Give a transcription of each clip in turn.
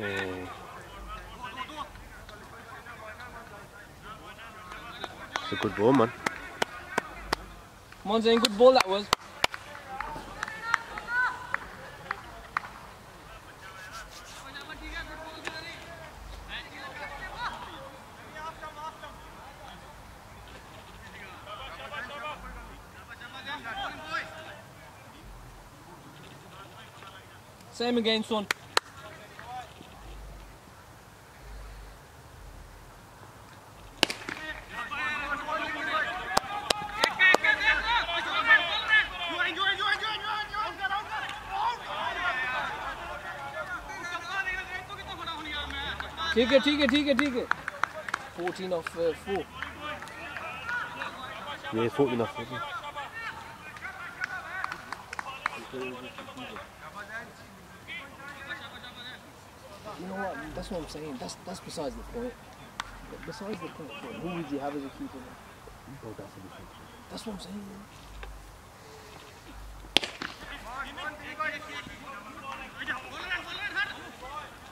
Oh. It's a good ball, man. Come on, Zain, good ball that was. Same again, son. ठीक है ठीक है ठीक है ठीक है 14 off uh, 4 Yeah, 14 off 4 You know what, that's what I'm saying, that's that's besides the point. But besides the point, who would you have as a keeper? Oh, that's, that's what I'm saying. Man.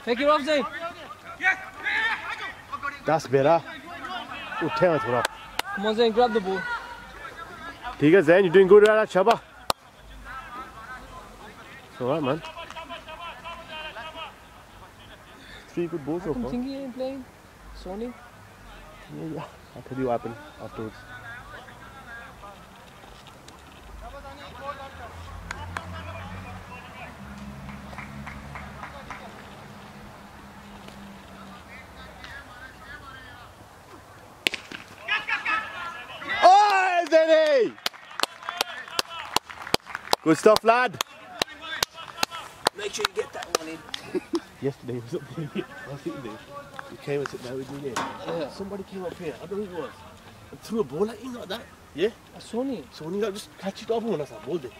Take it off, Zain. That's better. उठे हैं थोड़ा Come on, Zayn, grab the ball. ठीक है Jain you doing good यार शाबा It's alright, man. Three good balls so How come far. Tingy ain't playing? Sony? Yeah, yeah. I'll tell you what happened afterwards. Good stuff, lad. Make sure you get that one in. Yesterday he was up there. I was sitting there. He came and sat down with me there. Yeah. Somebody came up here. I don't know who it was. And threw a ball at him like that. Yeah. That's Sony. So when you got just catch it off him when I said, hold it.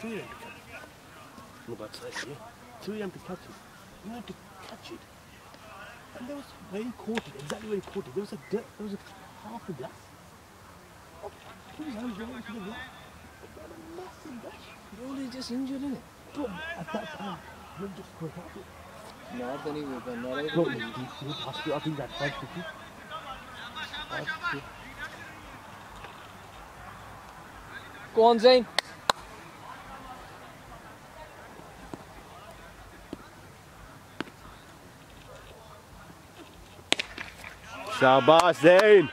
Two of them to catch it. No bad side, yeah. Two of them to catch it. You had to catch it. And there was where he caught it, exactly where he caught it. There was a dirt, there was a half a glass. Oh, put his hands right into the glass. Got a massive dash. Bro, he's just injured, innit? But at that time, he just got out it. No, then he will go. No, No, he, he, he passed it, I think that 550. Go on, Zain. Shabash, Zain.